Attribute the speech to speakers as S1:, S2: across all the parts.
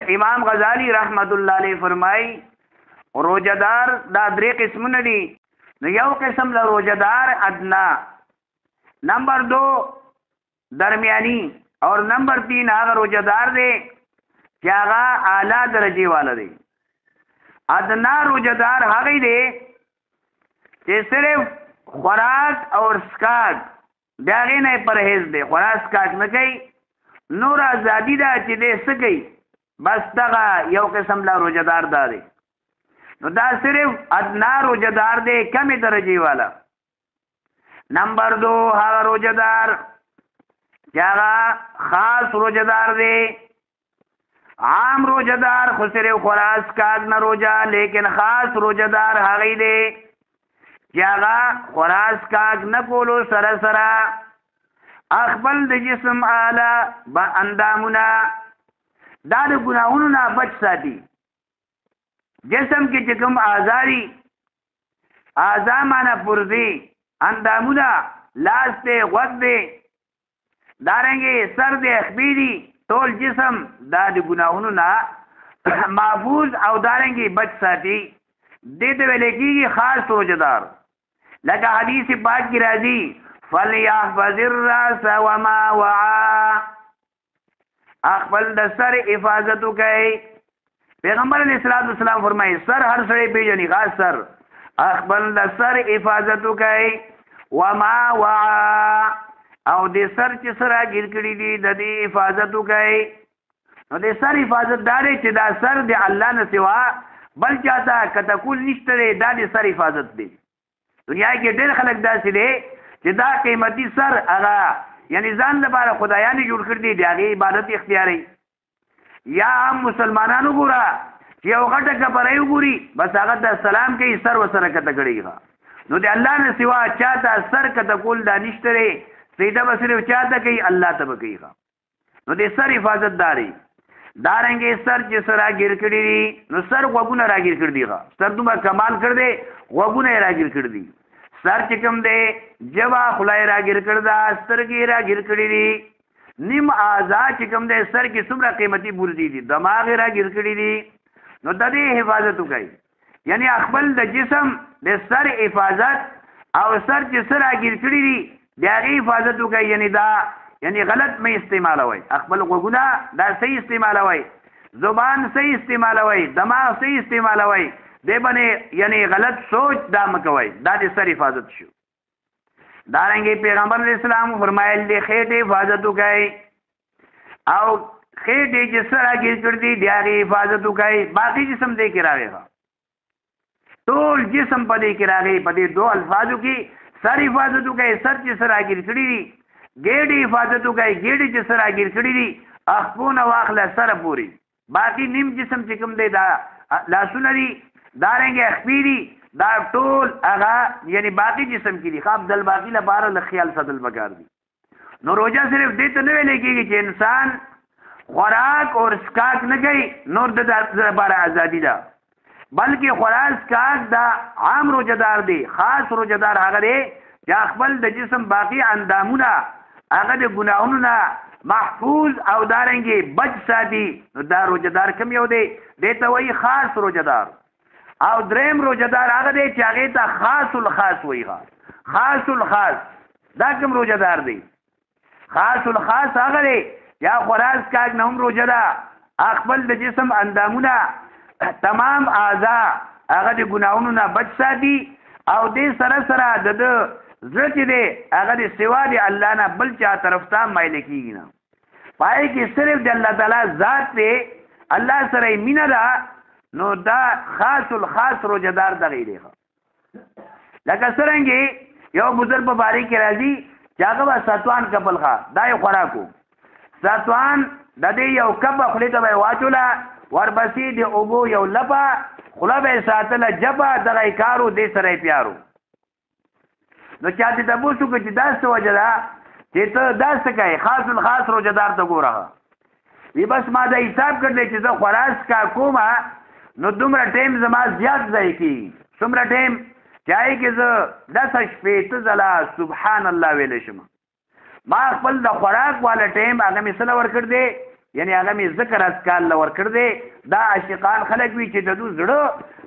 S1: امام غزالی رحمت الله علیه فرمای روزدار دا درې قسمونه دي نو یو قسم له روزدار ادنا نمبر 2 درمیانی اور نمبر 3 هغه روزدار دی چې هغه اعلی درجه والا دی ادنا روزدار هغه دی چې صرف خوراک او اسکاک د هغې نه یې پرهېز دی خورا څکاک نه کوي نور ازادي ده چې دی څه کوي بس دغه یو قسم لا روژهدار دا دی نو دا صرف ادنا روژهدار دی کمې درجې والا نمبر دو هغه روژهدار چې هغه خاص روژهدار دی عام روزه دار خو صرف خلاص کاک نه روزه لیکن خاص روزه دار هغه دی چې هغه خلاص کاک نه کولو سره سره خپل د جسم اعلی با اندامونه دا د ګناهونو نه بچ ساتي جسم کې چې کوم آزاري آزامانه پرځي اندامونه لاس ته غوږ دی دارنګه سر دی اخبی دی ټول جسم دا د ګناهونو نه محفوظ او دارنګه بچ ساتي دې ته ویل کېږي خاص روزدار لکه حدیث پاک کې راځي فلیحفظ الراس وما وعا خپل د سر حفاظت وکړي پیغمبر علیه الصلاۃ والسلام فرمایي سر هر سړی پیژني خاص سر خپل د سر حفاظت وکړي وما وع او د سر چې سره ګیر کړی دي د دې حفاظت وکړي نو د سر حفاظت داري چې دا سر د الله نه سوا بل چاته کتکول نشته دی دا د سر حفاظت دی دنیا کې ډېر خلک داسې دی چې دا قیمتي سر هغه یعنی ځان لپاره خدایانې جوړ کړی دی د هغې عبادت اختیاري یا مسلمانانو ګورا چې یو غټه کبرای وګوري بس هغه ته سلام کوي سر وسره کته کړیږي نو د الله نه سوا چاته سر کته کول دا نشته لري سیده بسره چاته کوي الله ته بکیږي نو د سر حفاظت داري دارنګې سر چې سره ګیر کړی دي نو سر غوګونه راګیر کړی دی سر دومره کمال کړ دی غوګونه راګیر کړی دی سر چې کوم دی جبا خلای راګیر کړ دا سترګې راګیر کړی دی نیم اعضا چې کوم دی سر کې څومره قیمتي بورځي دي دماغ را ګیر کړی دي نو د دې حفاظت وکړي یعنی خپل د جسم د سر حفاظت او سر چې سر راګیر کړی دي د هغې حفاظت وکړي یعنی دا یعنی غلط مې استعمالوي خپل غوږونه دا صحیح استعمالوي زبان صحیح استعمالوي دماغ صحیح استعمالوي دی باندې یعنی غلط سوچ دا مکوي دا د سر حفاظت شو دارنګي پیغمبر اسلام فرمایل دی خېټه حفاظت وکړي او خېټه چې سره کې کړ دي د هغه حفاظت وکړي باقي جسم دې کې راغی ټول جسم په دې کې راغی په دې دوه الفاظو کې سر حفاظت وکړي سر چې سره کې کړی دي ګېډي حفاظت وکړي ګېډي چې سره کې کړی دي اخپونه واخله سره پوری باقي نیم جسم چې کوم دی دا لاسونه دي دارنګه خپې دي دا ټول هغه یعنی باقي جسم کې دي خو عبد الباقي لپاره له خیال ساتل پکار دي نو روزه صرف دې ته نه ویل کېږي چې انسان خوراک او اسکاک نه کوي نور د لپاره ازادي ده بلکې خورا سکاک دا عام روجدار دی خاص روجدار هغه دی چې خپل د جسم باقی اندامونه هغه د ګناهونو نه محفوظ او دارنګي بچ ساتي نو دا روجدار کم یو دی دې ته وایي خاص روجدار او دریم روجدار هغه دی چې هغه ته خاص الخاص وایي خاص الخاص دا کوم روجدار دی خاص الخاص هغه دی یا خراس کاک نه هم روجه ده خپل د جسم اندامونه تمام اعضا هغه د ګناونو نه بچ ساتي او دې سره سره د د زړه چې دی هغه د سوا د الله نه بل چا طرف ته مایل کیږي نه پای کې صرف د الله تعالی ذات دی الله سره مینه ده نو دا خاص الخاص روجدار دغه دی لکه سرنګي یو بزر په باری کې راځي چې هغه به ساتوان کپل ښه دا یې خوراکو ساتوان د دې یو کپ خولې ته به واچوله ورپسې د اوبو یو لپه خوله به یې ساتله جبه دغه یې کارو دې سره یې پیارو نو چا دې تاسو کو چې دا څه وجه ده چې ته دا څه کوي خاص الخاص روزدار ته ګوره وی بس ما دا حساب کړل چې زه خلاص کا کوم نو دومره ټیم زما زیات ځای کی څومره ټیم چای کې زه د شپې ته زلا سبحان الله ویل شم ما خپل د خوراک والا ټیم هغه مې سره ورکړ دی یعنی هغه مې ذکر از کال لور کړ دی دا عاشقان خلک وی چې د دوی زړه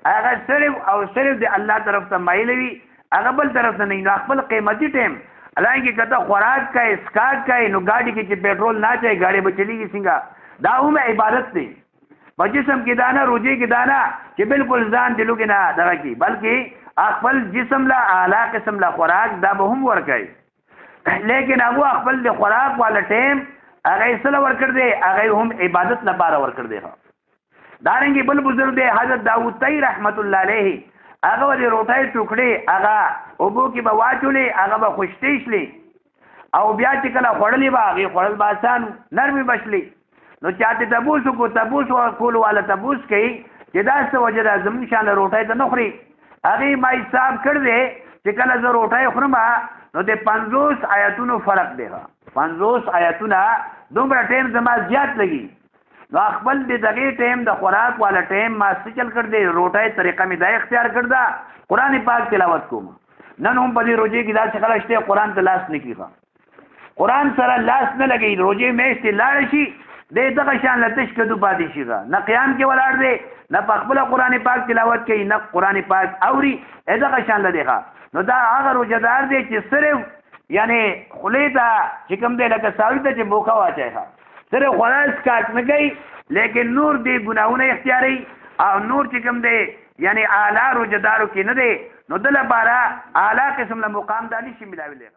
S1: هغه صرف او صرف د الله طرف ته مایل وي هغه بل طرف ته نه خپل قیمتي ټیم حالانکه کته خوراک کای اسکاک کای نو ګاډي کې چې پېټرول نه چای ګاډي به چلیږي څنګه دا هم عبادت دی په جسم کې دانا روزي کې دانا چې بالکل ځان دی لوګي نه دغه کې بلکې خپل جسم لا اعلی قسم لا خوراک دا به هم ورکړي لیکن هغه خپل د خوراک والا ټیم هغه سره ورکړ دی هغه هم عبادت لپاره ورکړ دی دارنګي بل بزرګ دی حضرت داوود تی رحمت الله علیه هغه د روټۍ ټوکړي هغه او بو کې به واچولې هغه به خوشتي شلې او بیا چې کله خړلې به هغه خړل باسان نرمي بشلې نو چاته تبوس کو تبوس او کول والا تبوس کوي چې دا څه وجه ده زمون شان روټه ته نخري هغه ما حساب کړ دې چې کله زه روټه خورم نو د 50 آیاتونو فرق دی 50 آیاتونه دومره ټیم زما زیات لګي نو خپل د دغه ټیم د خوراک والا ټیم ما سچل کړ دې روټه طریقه می دا اختیار کړ دا قران پاک تلاوت کوم نن هم په دې روزي کې دا څه خلک شته قران ته لاس نه کیږي قران سره لاس نه لګي روزه میشت لاړ شي د دغه شان لتش کدو پاتې شي دا نه قیام کې ولاړ دی نه په خپل قران پاک تلاوت کوي نه قران پاک اوري دغه شان لدی ښا نو دا هغه روزدار دی چې صرف یعنی خلی ته چې کوم دی لکه ساوی ته چې بوکا واچي ښا صرف خلاص کاټ نه کوي لیکن نور دی ګناونه اختیاري او نور چې کوم دی یعنی اعلی روزدارو کې نه دی نو دله بارا اعلی قسم له مقام دانی شي ملاوي